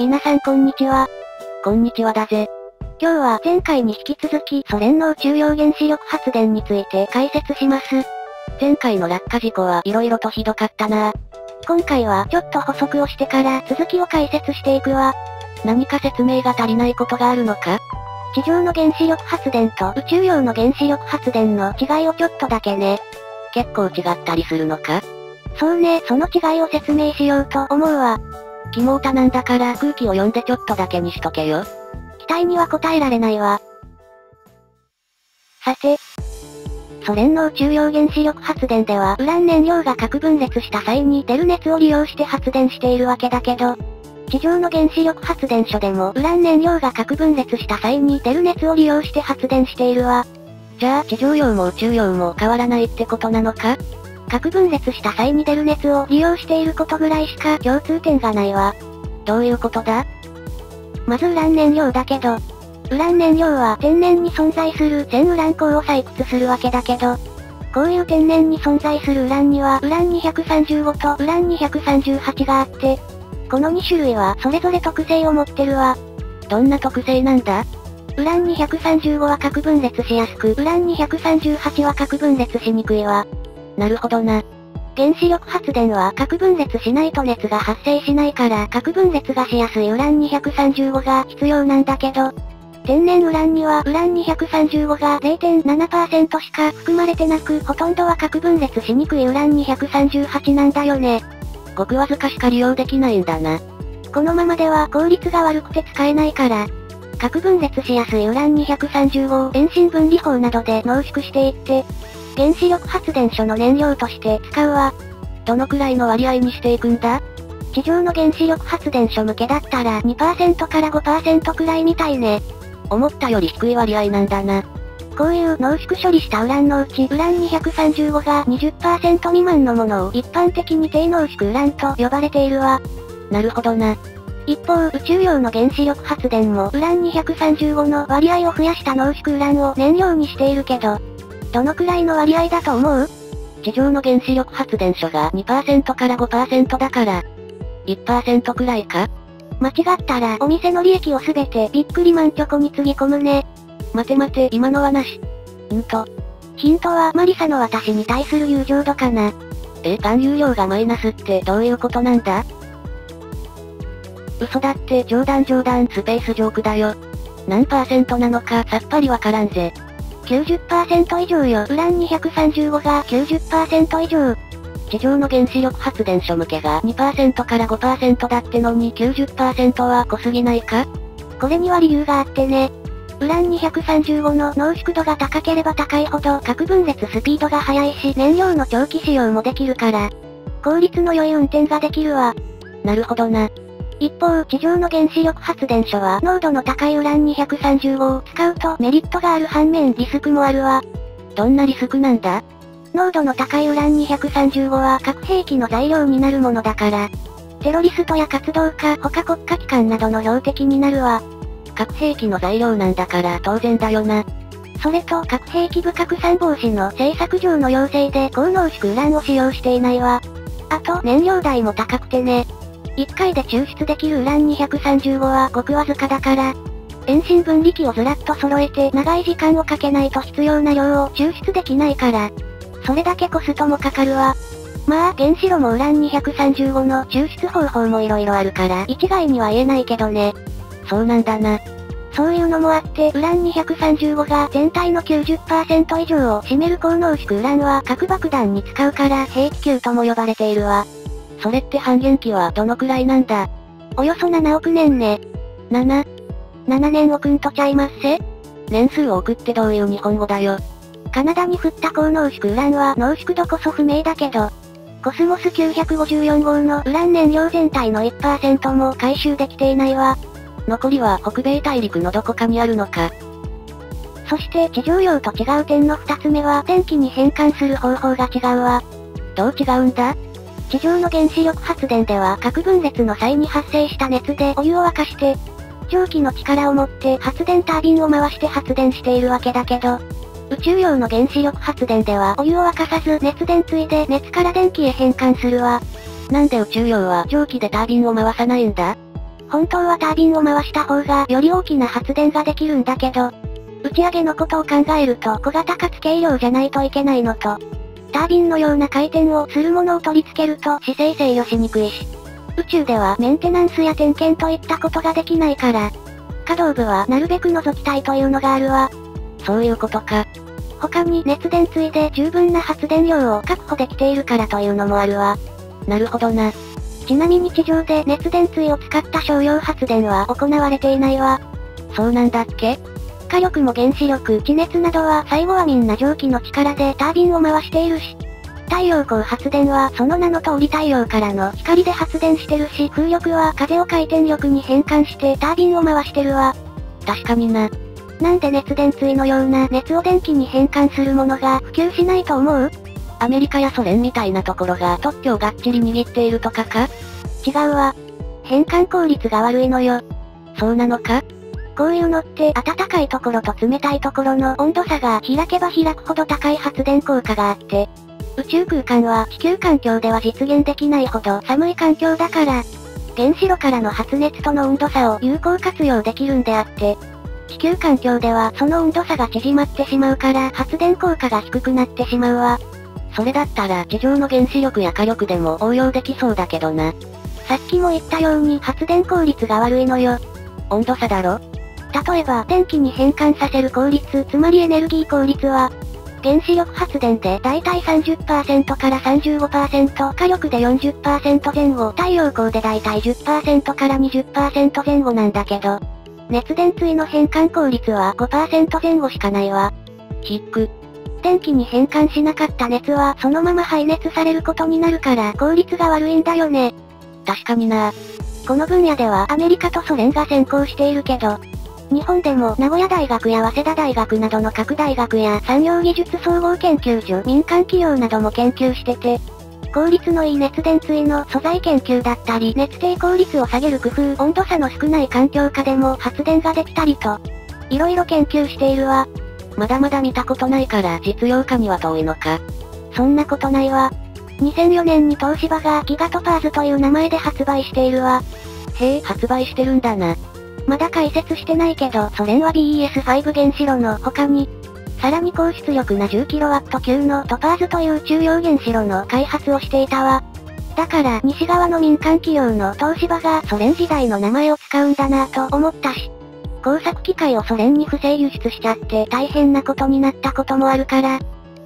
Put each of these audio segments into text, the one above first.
皆さんこんにちは。こんにちはだぜ。今日は前回に引き続きソ連の宇宙用原子力発電について解説します。前回の落下事故は色々とひどかったな今回はちょっと補足をしてから続きを解説していくわ。何か説明が足りないことがあるのか？地上の原子力発電と宇宙用の原子力発電の違いをちょっとだけね。結構違ったりするのか？そうね、その違いを説明しようと思うわ。肝歌なんだから空気を読んでちょっとだけにしとけよ。期待には応えられないわ。さて、ソ連の宇宙用原子力発電ではウラン燃料が核分裂した際に出る熱を利用して発電しているわけだけど、地上の原子力発電所でもウラン燃料が核分裂した際に出る熱を利用して発電しているわ。じゃあ地上用も宇宙用も変わらないってことなのか？核分裂した際に出る熱を利用していることぐらいしか共通点がないわ。どういうことだ？まずウラン燃料だけど、ウラン燃料は天然に存在する全ウラン鉱を採掘するわけだけど、こういう天然に存在するウランにはウラン235とウラン238があって、この2種類はそれぞれ特性を持ってるわ。どんな特性なんだ？ウラン235は核分裂しやすく、ウラン238は核分裂しにくいわ。なるほどな。原子力発電は核分裂しないと熱が発生しないから核分裂がしやすいウラン235が必要なんだけど、天然ウランにはウラン235が0.7%しか含まれてなくほとんどは核分裂しにくいウラン238なんだよね。ごくわずかしか利用できないんだな。このままでは効率が悪くて使えないから、核分裂しやすいウラン235を遠心分離法などで濃縮していって、原子力発電所の燃料として使うわ。どのくらいの割合にしていくんだ？地上の原子力発電所向けだったら2%から5%くらいみたいね。思ったより低い割合なんだな。こういう濃縮処理したウランのうちウラン235が20%未満のものを一般的に低濃縮ウランと呼ばれているわ。なるほどな。一方宇宙用の原子力発電もウラン235の割合を増やした濃縮ウランを燃料にしているけど、どのくらいの割合だと思う？地上の原子力発電所が2%から5%だから、1%くらいか？間違ったらお店の利益をすべてびっくりマンチョコにつぎ込むね。待て待て、今のはなし。んと。ヒントはマリサの私に対する友情度かな。え、含有量がマイナスってどういうことなんだ？嘘だって冗談冗談スペースジョークだよ。何パーセントなのかさっぱりわからんぜ。90%以上よ。ウラン235が90%以上。地上の原子力発電所向けが2%から5%だってのに90%は濃すぎないか？これには理由があってね。ウラン235の濃縮度が高ければ高いほど核分裂スピードが速いし燃料の長期使用もできるから、効率の良い運転ができるわ。なるほどな。一方、地上の原子力発電所は濃度の高いウラン235を使うとメリットがある反面リスクもあるわ。どんなリスクなんだ？濃度の高いウラン235は核兵器の材料になるものだから、テロリストや活動家、他国家機関などの標的になるわ。核兵器の材料なんだから当然だよな。それと核兵器部拡散防止の政策上の要請で高濃縮ウランを使用していないわ。あと燃料代も高くてね。1回で抽出できるウラン235はごくわずかだから、遠心分離機をずらっと揃えて長い時間をかけないと必要な量を抽出できないから、それだけコストもかかるわ。まあ、原子炉もウラン235の抽出方法も色々あるから、一概には言えないけどね。そうなんだな。そういうのもあって、ウラン235が全体の90%以上を占める高濃縮ウランは核爆弾に使うから兵器級とも呼ばれているわ。それって半減期はどのくらいなんだ？およそ7億年ね。7? 7年億んとちゃいまっせ？年数を置くってどういう日本語だよ。カナダに降った高濃縮ウランは濃縮度こそ不明だけど、コスモス954号のウラン燃料全体の1%も回収できていないわ。残りは北米大陸のどこかにあるのか。そして地上用と違う点の2つ目は電気に変換する方法が違うわ。どう違うんだ？地上の原子力発電では核分裂の際に発生した熱でお湯を沸かして、蒸気の力を持って発電タービンを回して発電しているわけだけど、宇宙用の原子力発電ではお湯を沸かさず熱電ついで熱から電気へ変換するわ。なんで宇宙用は蒸気でタービンを回さないんだ？本当はタービンを回した方がより大きな発電ができるんだけど、打ち上げのことを考えると小型かつ軽量じゃないといけないのと、タービンのような回転をするものを取り付けると姿勢制御しにくいし、宇宙ではメンテナンスや点検といったことができないから、可動部はなるべく除きたいというのがあるわ。そういうことか。他に熱電つで十分な発電量を確保できているからというのもあるわ。なるほどな。ちなみに地上で熱電水を使った商用発電は行われていないわ。そうなんだっけ？火力も原子力、地熱などは最後はみんな蒸気の力でタービンを回しているし。太陽光発電はその名の通り太陽からの光で発電してるし風力は風を回転力に変換してタービンを回してるわ。確かにな。なんで熱電水のような熱を電気に変換するものが普及しないと思う？アメリカやソ連みたいなところが特許をがっちり握っているとかか？違うわ。変換効率が悪いのよ。そうなのか？こういうのって暖かいところと冷たいところの温度差が開けば開くほど高い発電効果があって、宇宙空間は地球環境では実現できないほど寒い環境だから、原子炉からの発熱との温度差を有効活用できるんであって、地球環境ではその温度差が縮まってしまうから発電効果が低くなってしまうわ。それだったら地上の原子力や火力でも応用できそうだけどな。さっきも言ったように発電効率が悪いのよ。温度差だろ？例えば電気に変換させる効率つまりエネルギー効率は、原子力発電でだいたい30%から35%、火力で40%前後、太陽光でだいたい10%から20%前後なんだけど、熱電対の変換効率は5%前後しかないわ。低く。電気に変換しなかった熱はそのまま排熱されることになるから効率が悪いんだよね。確かにな。この分野ではアメリカとソ連が先行しているけど、日本でも名古屋大学や早稲田大学などの各大学や産業技術総合研究所、民間企業なども研究してて、効率のいい熱電対の素材研究だったり、熱抵抗率を下げる工夫、温度差の少ない環境下でも発電ができたりと、色々研究しているわ。まだまだ見たことないから実用化には遠いのか。そんなことないわ。2004年に東芝がギガトパーズという名前で発売しているわ。へえ、発売してるんだな。まだ解説してないけど、ソ連は BES5 原子炉の他に、さらに高出力な 10kW 級のトパーズという中央原子炉の開発をしていたわ。だから西側の民間企業の東芝がソ連時代の名前を使うんだなぁと思ったし、工作機械をソ連に不正輸出しちゃって大変なことになったこともあるから、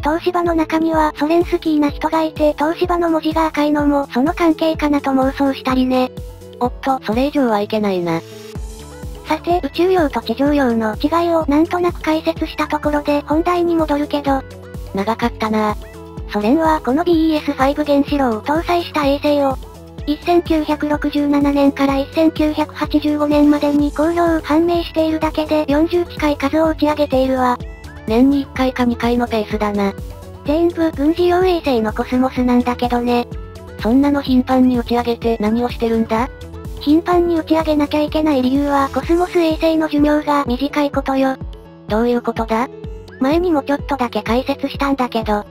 東芝の中にはソ連好きな人がいて東芝の文字が赤いのもその関係かなと妄想したりね。おっと、それ以上はいけないな。さて、宇宙用と地上用の違いをなんとなく解説したところで本題に戻るけど、長かったなソ連はこの BES5 原子炉を搭載した衛星を、1967年から1985年までに公表判明しているだけで40近い数を打ち上げているわ。年に1回か2回のペースだな。全部軍事用衛星のコスモスなんだけどね。そんなの頻繁に打ち上げて何をしてるんだ？頻繁に打ち上げなきゃいけない理由はコスモス衛星の寿命が短いことよ。どういうことだ？前にもちょっとだけ解説したんだけど、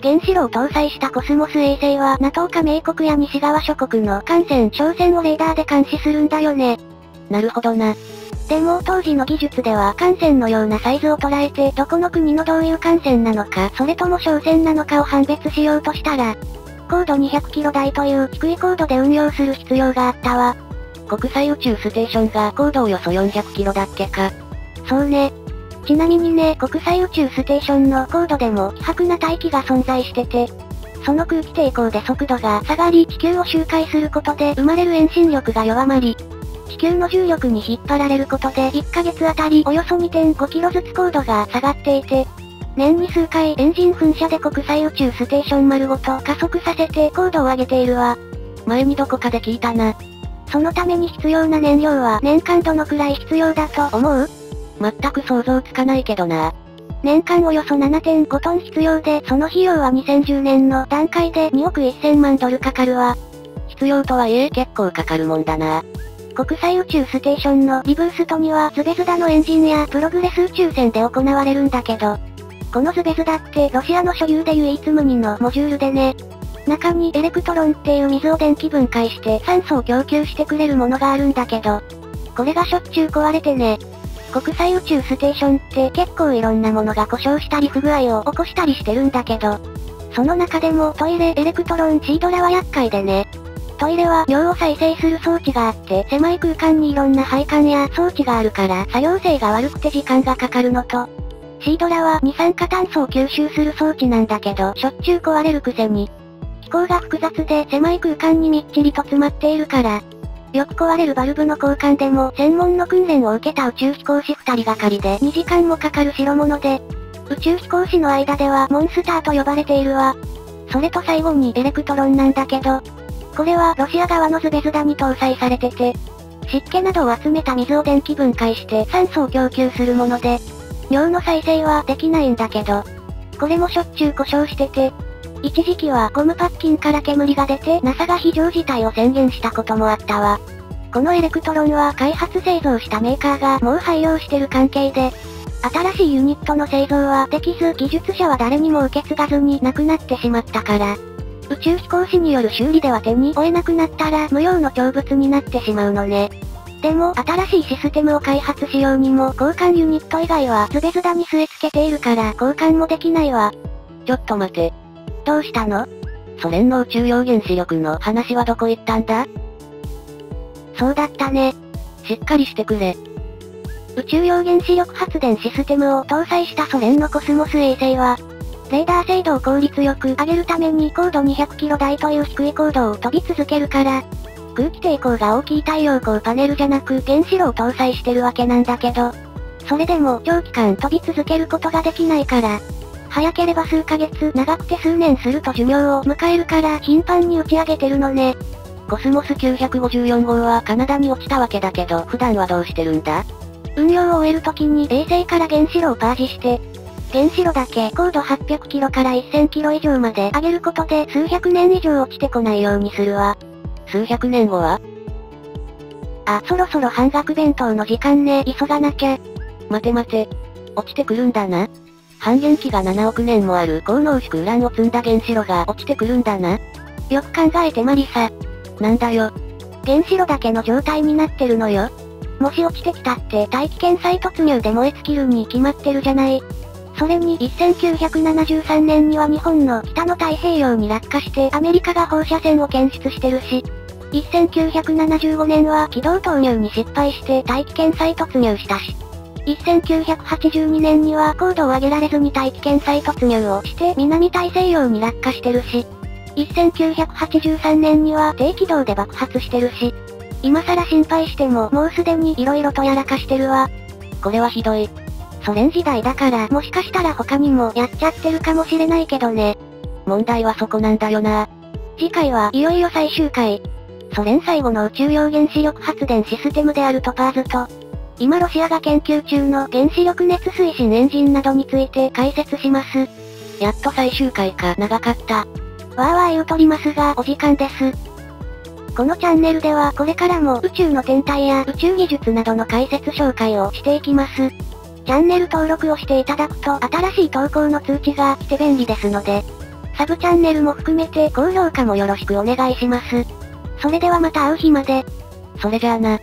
原子炉を搭載したコスモス衛星は NATO 加盟国や西側諸国の艦船商船をレーダーで監視するんだよね。なるほどな。でも当時の技術では艦船のようなサイズを捉えてどこの国のどういう艦船なのかそれとも商船なのかを判別しようとしたら、高度200キロ台という低い高度で運用する必要があったわ。国際宇宙ステーションが高度およそ400キロだっけか。そうね。ちなみにね、国際宇宙ステーションの高度でも希薄な大気が存在してて、その空気抵抗で速度が下がり地球を周回することで生まれる遠心力が弱まり、地球の重力に引っ張られることで1ヶ月あたりおよそ2.5キロずつ高度が下がっていて、年に数回エンジン噴射で国際宇宙ステーション丸ごと加速させて高度を上げているわ。前にどこかで聞いたな。そのために必要な燃料は年間どのくらい必要だと思う？全く想像つかないけどな。年間およそ7.5トン必要で、その費用は2010年の段階で2億1000万ドルかかるわ。必要とはいえ結構かかるもんだな。国際宇宙ステーションのリブーストにはズベズダのエンジンやプログレス宇宙船で行われるんだけど、このズベズダってロシアの所有で唯一無二のモジュールでね、中にエレクトロンっていう水を電気分解して酸素を供給してくれるものがあるんだけど、これがしょっちゅう壊れてね。国際宇宙ステーションって結構いろんなものが故障したり不具合を起こしたりしてるんだけど、その中でもトイレエレクトロンシードラは厄介でね。トイレは尿を再生する装置があって、狭い空間にいろんな配管や装置があるから作業性が悪くて時間がかかるのと、シードラは二酸化炭素を吸収する装置なんだけど、しょっちゅう壊れるくせに、機構が複雑で狭い空間にみっちりと詰まっているから、よく壊れるバルブの交換でも専門の訓練を受けた宇宙飛行士二人がかりで2時間もかかる代物で、宇宙飛行士の間ではモンスターと呼ばれているわ。それと最後にエレクトロンなんだけど、これはロシア側のズベズダに搭載されてて、湿気などを集めた水を電気分解して酸素を供給するもので、尿の再生はできないんだけど、これもしょっちゅう故障してて、一時期はゴムパッキンから煙が出て NASA が非常事態を宣言したこともあったわ。このエレクトロンは開発製造したメーカーがもう廃業してる関係で、新しいユニットの製造はできず技術者は誰にも受け継がずに亡くなってしまったから、宇宙飛行士による修理では手に負えなくなったら無用の長物になってしまうのね。でも、新しいシステムを開発しようにも交換ユニット以外はズベズダに据え付けているから交換もできないわ。ちょっと待て。どうしたの？ソ連の宇宙用原子力の話はどこ行ったんだ？そうだったね。しっかりしてくれ。宇宙用原子力発電システムを搭載したソ連のコスモス衛星は、レーダー精度を効率よく上げるために高度200キロ台という低い高度を飛び続けるから、空気抵抗が大きい太陽光パネルじゃなく原子炉を搭載してるわけなんだけど、それでも長期間飛び続けることができないから、早ければ数ヶ月、長くて数年すると寿命を迎えるから頻繁に打ち上げてるのね。コスモス954号はカナダに落ちたわけだけど、普段はどうしてるんだ？運用を終える時に衛星から原子炉をパージして、原子炉だけ高度800キロから1000キロ以上まで上げることで数百年以上落ちてこないようにするわ。数百年後は？あ、そろそろ半額弁当の時間ね、急がなきゃ。待て待て。落ちてくるんだな。半減期が7億年もある高濃縮ウランを積んだ原子炉が落ちてくるんだな。よく考えてマリサ。なんだよ。原子炉だけの状態になってるのよ。もし落ちてきたって大気圏再突入で燃え尽きるに決まってるじゃない。それに1973年には日本の北の太平洋に落下してアメリカが放射線を検出してるし、1975年は軌道投入に失敗して大気圏再突入したし、1982年には高度を上げられずに大気圏再突入をして南大西洋に落下してるし、1983年には低軌道で爆発してるし、今更心配してももうすでに色々とやらかしてるわ。これはひどい。ソ連時代だからもしかしたら他にもやっちゃってるかもしれないけどね。問題はそこなんだよな。次回はいよいよ最終回。ソ連最後の宇宙用原子力発電システムであるトパーズと、今ロシアが研究中の原子力熱推進エンジンなどについて解説します。やっと最終回か、長かった。わーわー言うとりますが、お時間です。このチャンネルではこれからも宇宙の天体や宇宙技術などの解説紹介をしていきます。チャンネル登録をしていただくと新しい投稿の通知が来て便利ですので、サブチャンネルも含めて高評価もよろしくお願いします。それではまた会う日まで。それじゃあな。